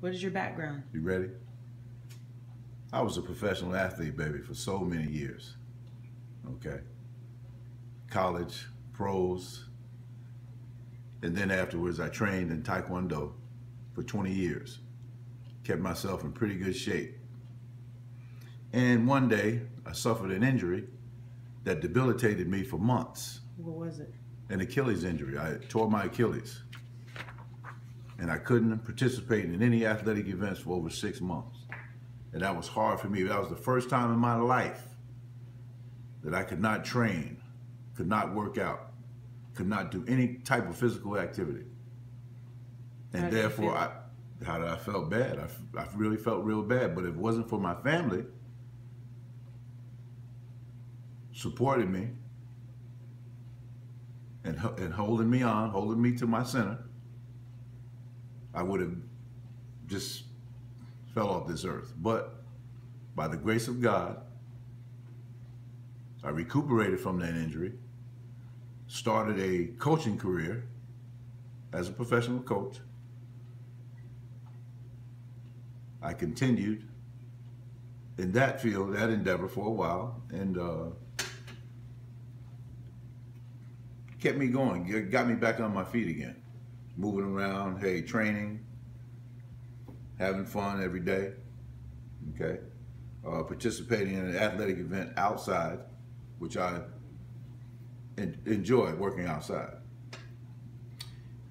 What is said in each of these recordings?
What is your background? You ready? I was a professional athlete, baby, for so many years. Okay. College, pros, and then afterwards I trained in Taekwondo for 20 years. Kept myself in pretty good shape. And one day I suffered an injury that debilitated me for months. What was it? An Achilles injury. I tore my Achilles and I couldn't participate in any athletic events for over six months. And that was hard for me. That was the first time in my life that I could not train, could not work out, could not do any type of physical activity. And therefore, I, how did I felt bad? I, I really felt real bad. But if it wasn't for my family supporting me and, and holding me on, holding me to my center, I would have just fell off this earth. But by the grace of God, I recuperated from that injury, started a coaching career as a professional coach. I continued in that field, that endeavor for a while, and uh, kept me going, got me back on my feet again moving around, hey, training, having fun every day, okay? Uh, participating in an athletic event outside, which I en enjoy working outside.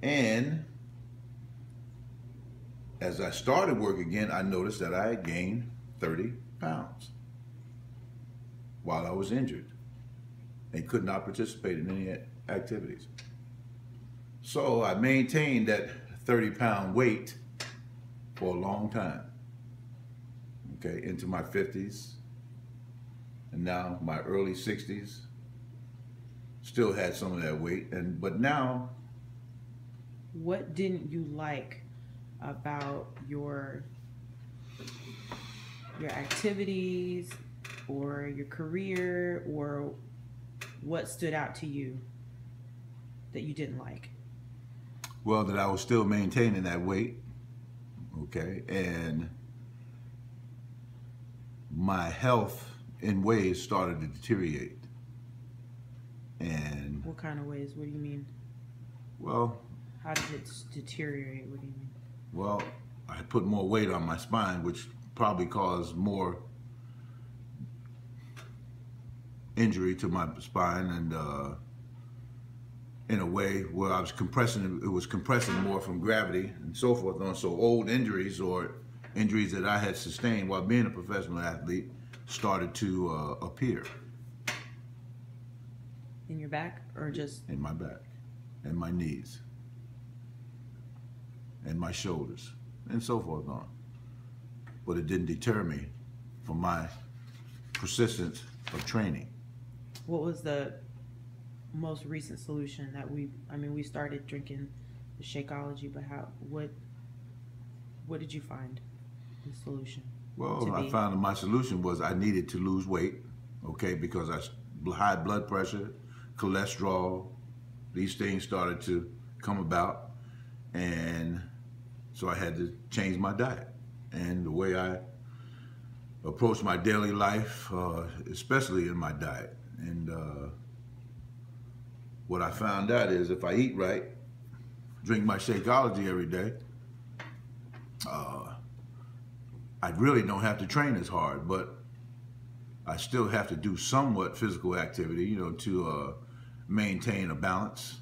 And as I started work again, I noticed that I had gained 30 pounds while I was injured and could not participate in any activities. So I maintained that 30 pound weight for a long time. Okay, into my 50s and now my early 60s. Still had some of that weight and but now what didn't you like about your your activities or your career or what stood out to you that you didn't like? Well, that I was still maintaining that weight, okay, and my health in ways started to deteriorate. And what kind of ways? What do you mean? Well, how did it deteriorate? What do you mean? Well, I put more weight on my spine, which probably caused more injury to my spine and uh, in a way where I was compressing, it was compressing more from gravity and so forth on. So old injuries or injuries that I had sustained while being a professional athlete started to uh, appear. In your back or just? In my back and my knees and my shoulders and so forth on. But it didn't deter me from my persistence of training. What was the most recent solution that we I mean we started drinking the Shakeology, but how what what did you find the solution? Well, I found that my solution was I needed to lose weight, okay, because I high blood pressure, cholesterol, these things started to come about, and so I had to change my diet and the way I approach my daily life, uh, especially in my diet, and. Uh, what I found out is if I eat right, drink my Shakeology every day, uh, I really don't have to train as hard, but I still have to do somewhat physical activity, you know, to uh, maintain a balance.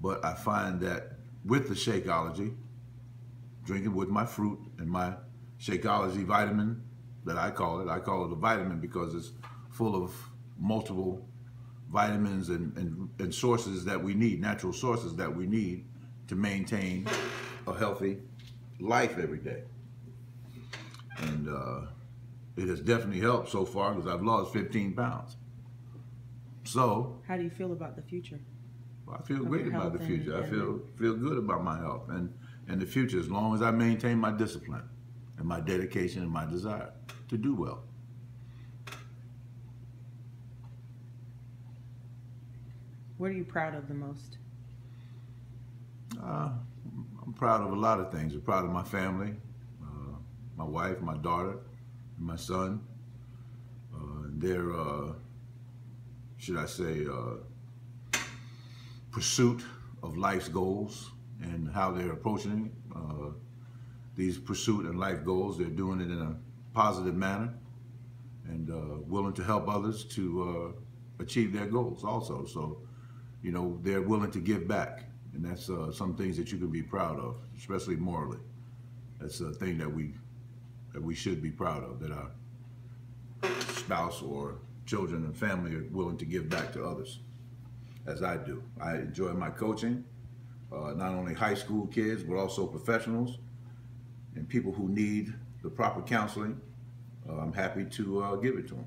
But I find that with the Shakeology, drinking with my fruit and my Shakeology vitamin that I call it, I call it a vitamin because it's full of multiple vitamins and, and, and sources that we need, natural sources that we need to maintain a healthy life every day. And uh, it has definitely helped so far because I've lost 15 pounds. So, how do you feel about the future? Well, I feel great about the future. I feel feel good about my health and and the future as long as I maintain my discipline and my dedication and my desire to do well. What are you proud of the most? Uh, I'm proud of a lot of things. I'm proud of my family, uh, my wife, my daughter, my son. Uh, their, uh, should I say, uh, pursuit of life's goals and how they're approaching. Uh, these pursuit and life goals, they're doing it in a positive manner and willing to help others to achieve their goals also. So, you know, they're willing to give back. And that's uh, some things that you can be proud of, especially morally. That's a thing that we that we should be proud of, that our spouse or children and family are willing to give back to others, as I do. I enjoy my coaching, uh, not only high school kids, but also professionals and people who need the proper counseling. Uh, I'm happy to uh, give it to them.